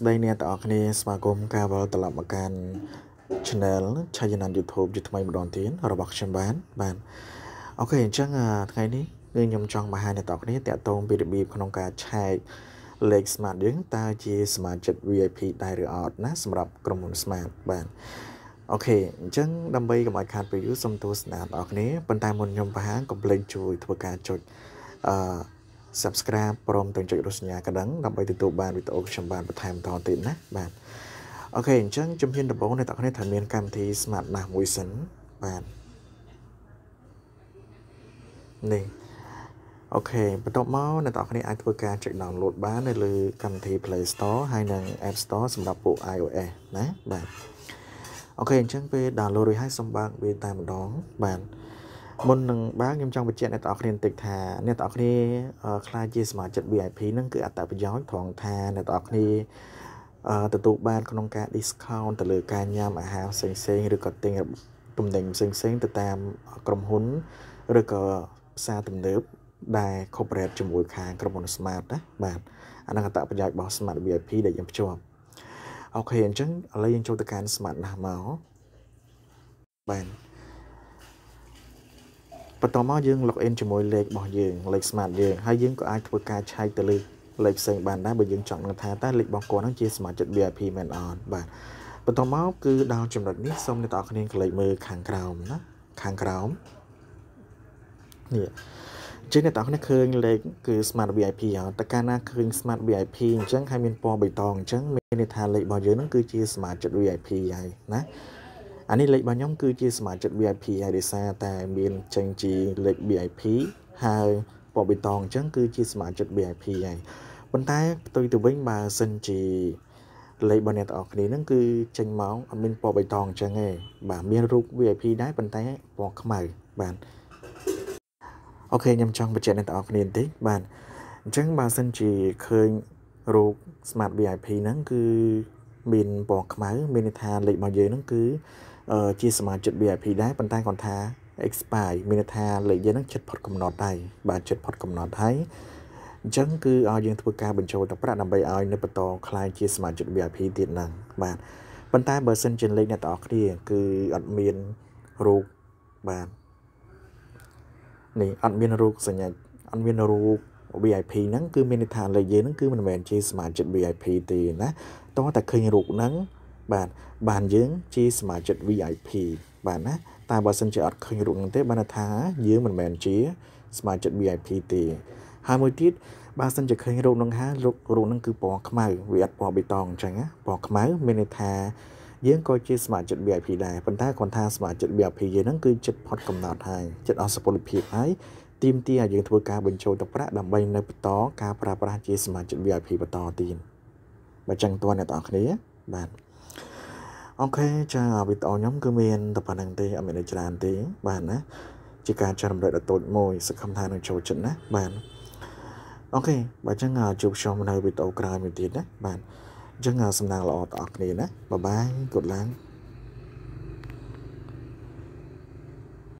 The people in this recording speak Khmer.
ស្ដីអ្នកទាំងអស់គ្នាស្វាគមន៍ការវិលត្រឡប់មកកាន់ Channel ឆាយណាន YouTube ជាថ្មីម្ដងទៀតរបស់ខ្ញុំបានបានអូខេអញ្ចឹងថ្ងៃនេះគឺខ្ញុំចង់បង្ហាញអ្នកទាំងអស់គ្នាតាក់ទងពីរបៀបក្នុងការឆែកលេខ Smart យើងតើជាសមាជិក VIP ដែរឬអត់ណាសម្រាប់ក្រុមហ៊ុន Smart បានអូខេអញ្ចឹងដើម្បីកុំឲ្យខាតពេលយូរសូមទស្សនាបងប្អូនគ្នាប៉ុន្តែមុនខ្ញុំបង្ហាញកុំភ្លេចជួយធ្វើការចុចអឺ Subscribe ព្រមទាំងចុចរូបសញ្ញាកណ្ដឹងដើម្បីទទួលបានវីដេអូខ្ញុំបានបន្ថែមបន្តទៀតណាបាទ OK អញ្ចឹងជំហានដំបូងអ្នកទាំងគ្នាត្រូវមានកម្មវិធី Smart NAS មួយសិនបាទនេះ OK បន្ទាប់មកអ្នកទាំងគ្នាអាចធ្វើការចុច download បាននៅលើកម្មវិធី Play Store ហើយនិង App Store សម្រាប់ពួក iOS ណាបាទ OK អញ្ចឹងពេល download រួចហើយសូមបើកវាតែម្ដងបាទ មុននឹងបើខ្ញុំចង់បញ្ជាក់អ្នកទាំងអស់គ្នាបន្តិចថាអ្នកទាំងអស់គ្នាខ្លាចជាសមាជិក VIP ហ្នឹងគឺអត្តប្រយោជន៍ត្រង់ថាអ្នកទាំងអស់គ្នាទទួលបានក្នុងការ discount ទៅលើការញ៉ាំអាហារផ្សេងផ្សេងឬក៏ទិញទំនិញផ្សេងផ្សេងទៅតាមក្រុមហ៊ុនឬក៏ផ្សារទំនើបដែល corporate ជាមួយខាងក្រុមហ៊ុន Smart ណាបាទអានឹងអត្តប្រយោជន៍របស់ Smart VIP ដែលយើងភ្ជាប់អូខេអញ្ចឹងឥឡូវយើងចូលទៅកាន់ Smart ណាស់មកបាទ បន្តមកយើង log in ជាមួយលេខរបស់យើងលេខ smart យើងហើយយើងក៏អាចធ្វើការឆែកទៅលើលេខផ្សេងបានដែរបើយើងចង់នឹងថាតើលេខរបស់គាត់ហ្នឹងជាសមាជិក VIP មែនអត់បាទបន្តមកគឺដល់ចំណុចនេះសូមអ្នកទាំងអស់គ្នាក្លែកមើលខាងក្រោមណាខាងក្រោមនេះចឹងអ្នកទាំងអស់គ្នាឃើញលេខគឺ Smart VIP ហ៎តើកាលណាឃើញ Smart VIP អញ្ចឹងហើយមានពណ៌បៃតងអញ្ចឹងមានន័យថាលេខរបស់យើងហ្នឹងគឺជាសមាជិក VIP ហើយណា អានេះលេខរបស់ខ្ញុំគឺជាសមាជិក VIP ហើយដោយសារតែមានចេញជាលេខ VIP ហើយពណ៌បៃតងអញ្ចឹងគឺជាសមាជិក VIP ហើយប៉ុន្តែផ្ទុយទៅវិញបើសិនជាលេខរបស់អ្នកទាំងអស់គ្នាហ្នឹងគឺចេញមកអត់មានពណ៌បៃតងអញ្ចឹងទេបាទមានរូប VIP ដែរប៉ុន្តែពណ៌ខ្មៅបាទអូខេខ្ញុំចង់បញ្ជាក់អ្នកទាំងអស់គ្នាបន្តិចបាទអញ្ចឹងបើសិនជាឃើញរូប Smart VIP ហ្នឹងគឺមានពណ៌ខ្មៅមានន័យថាលេខរបស់យើងហ្នឹងគឺ ជាសមាជិក VIP ដែរប៉ុន្តែគាត់ថា expire មានន័យថាលេខយើងនឹងចិត្តផុតកំណត់ហើយបាទចិត្តផុតកំណត់ហើយអញ្ចឹងគឺឲ្យយើងធ្វើការបញ្ចូលទៅប្រាក់ដើម្បីឲ្យនៅបន្តខ្លាយជាសមាជិក VIP ទៀតហ្នឹងបាទប៉ុន្តែបើសិនជាលេខអ្នកទាំងអស់គ្នាគឺអត់មានរូបបាទនេះអត់មានរូបសញ្ញាអត់មានរូប VIP ហ្នឹងគឺមានន័យថាលេខយើងហ្នឹងគឺមិនមែនជាសមាជិក VIP ទេណាតោះតែឃើញរូបហ្នឹង បាទបានយើងជាសមាជិក VIP បាទណាតែបើសិនជាអត់ឃើញរូបហ្នឹងទេបានថាយើងមិនមែនជាសមាជិក VIP ទេហើយមួយទៀតបើសិនជាឃើញរូបហ្នឹងហើយរូបរូបហ្នឹងគឺពណ៌ខ្មៅវាអត់ពណ៌បៃតងអញ្ចឹងណាពណ៌ខ្មៅមានន័យថាយើងក៏ជាសមាជិក VIP ដែរប៉ុន្តែគាត់ថាសមាជិក VIP យើងហ្នឹងគឺចិត្តផុតកំណត់ហើយចិត្តអស់សុពលភាពហើយទីមទីឲ្យយើងធ្វើការបញ្ចូលទៅប្រាក់ដើម្បីនៅបន្តការប្រើប្រាស់ជាសមាជិក VIP បន្តទៀតបើចឹងតើអ្នកទាំងអស់គ្នាបាទ អូខេចាវីដេអូខ្ញុំគឺមានតែប៉ុណ្្នឹងទេអត់មានច្រើនទេបាទណាជាការចែករំលែកដ៏តូចមួយសង្ឃឹមថានឹងចូលចិត្តណាបាទអូខេបើអញ្ចឹងជួបខ្ញុំនៅវីដេអូក្រោយមួយទៀតណាបាទអញ្ចឹងសំណាងល្អដល់អ្នកគ្នាណាបាយបាយ good luck